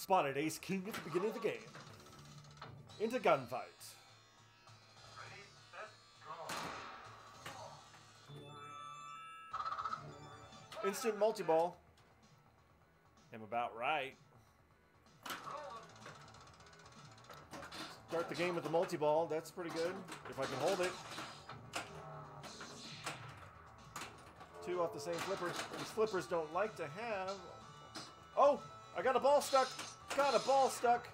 Spotted Ace King at the beginning of the game. Into gunfight. Instant multi-ball. Am about right. Start the game with the multi-ball. That's pretty good. If I can hold it. Two off the same flipper. These flippers don't like to have... Oh! I got a ball stuck! Got a ball stuck!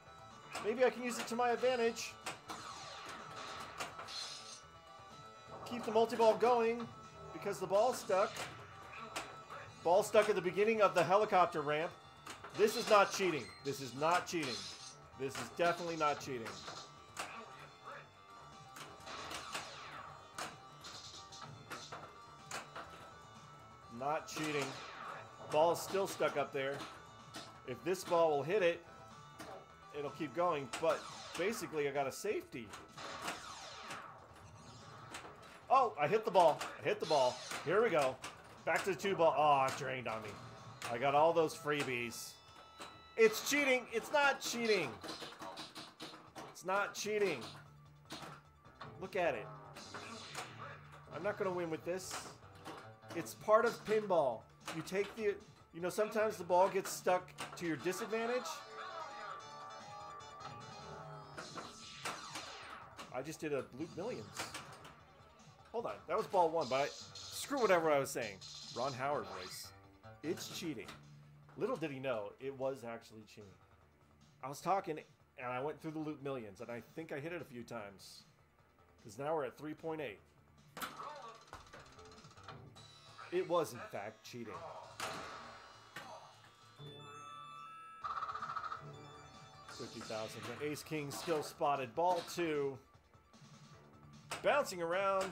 Maybe I can use it to my advantage. Keep the multi-ball going because the ball's stuck. Ball stuck at the beginning of the helicopter ramp. This is not cheating. This is not cheating. This is definitely not cheating. Not cheating. Ball is still stuck up there. If this ball will hit it, it'll keep going. But basically, I got a safety. Oh, I hit the ball. I hit the ball. Here we go. Back to the two ball. Oh, it drained on me. I got all those freebies. It's cheating. It's not cheating. It's not cheating. Look at it. I'm not going to win with this. It's part of pinball. You take the, you know, sometimes the ball gets stuck to your disadvantage. I just did a loop millions. Hold on, that was ball one, but I, screw whatever I was saying. Ron Howard voice. It's cheating. Little did he know, it was actually cheating. I was talking, and I went through the loop millions, and I think I hit it a few times. Because now we're at 3.8. It was, in fact, cheating. Fifty thousand. Ace King still spotted. Ball two. Bouncing around.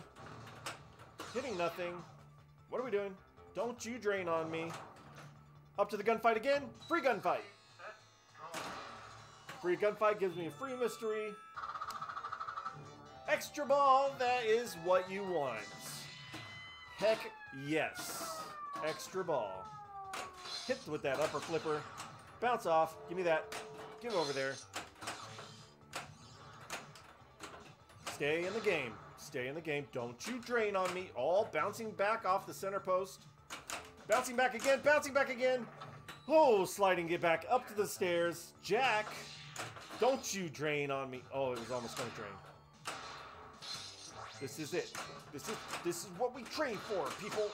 Hitting nothing. What are we doing? Don't you drain on me. Up to the gunfight again. Free gunfight. Free gunfight gives me a free mystery. Extra ball, that is what you want. Heck yes. Extra ball. Hit with that upper flipper. Bounce off. Give me that. Over there. Stay in the game. Stay in the game. Don't you drain on me. All bouncing back off the center post. Bouncing back again. Bouncing back again. Oh, sliding it back up to the stairs. Jack. Don't you drain on me. Oh, it was almost going to drain. This is it. This is this is what we train for, people.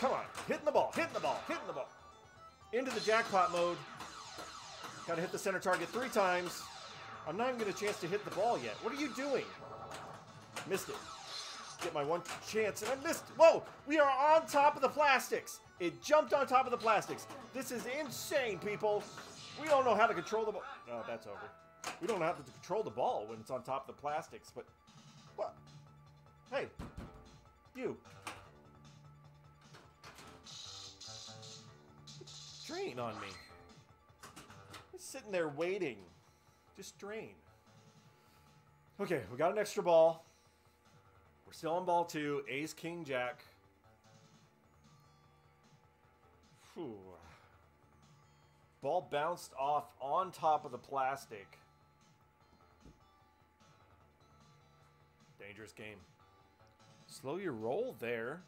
Come on, hitting the ball, hitting the ball, hitting the ball. Into the jackpot mode. Gotta hit the center target three times. I'm not even getting a chance to hit the ball yet. What are you doing? Missed it. Get my one chance, and I missed. Whoa! We are on top of the plastics. It jumped on top of the plastics. This is insane, people. We don't know how to control the ball. Oh, that's over. We don't how to control the ball when it's on top of the plastics, but what? Hey, you. Drain on me. Sitting there waiting. Just drain. Okay, we got an extra ball. We're still on ball two. Ace, King, Jack. Whew. Ball bounced off on top of the plastic. Dangerous game. Slow your roll there.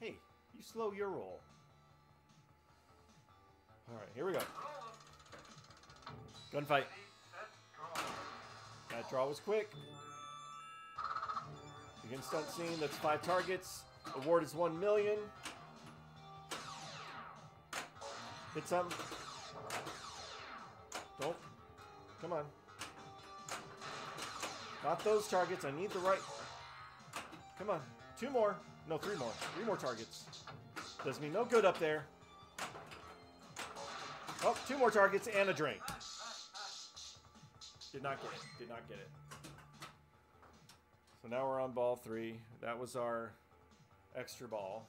Hey, you slow your roll. Alright, here we go. Gunfight. That draw was quick. Begin stunt scene. That's five targets. Award is one million. Hit some. Don't. Come on. Not those targets. I need the right. Come on. Two more. No, three more. Three more targets. Does me no good up there. Oh, two more targets and a drink. Did not get it. Did not get it. So now we're on ball three. That was our extra ball.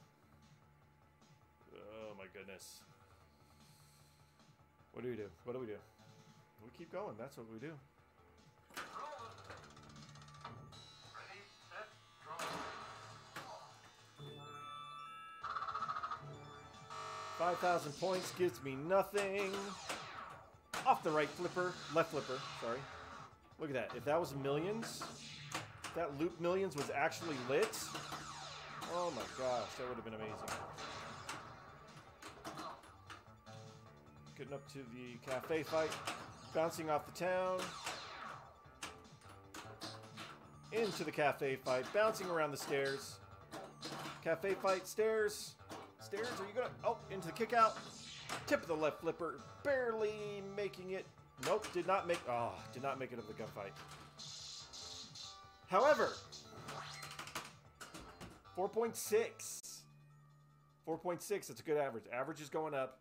Oh my goodness. What do we do? What do we do? We keep going. That's what we do. Draw. 5,000 points gives me nothing. Off the right flipper, left flipper, sorry. Look at that. If that was millions, that loop millions was actually lit, oh my gosh, that would have been amazing. Getting up to the cafe fight, bouncing off the town. Into the cafe fight, bouncing around the stairs. Cafe fight, stairs. Stairs, are you gonna. Oh, into the kick out. Tip of the left flipper, barely making it. Nope, did not make. Oh, did not make it of the gunfight. However, 4.6. 4.6, that's a good average. Average is going up.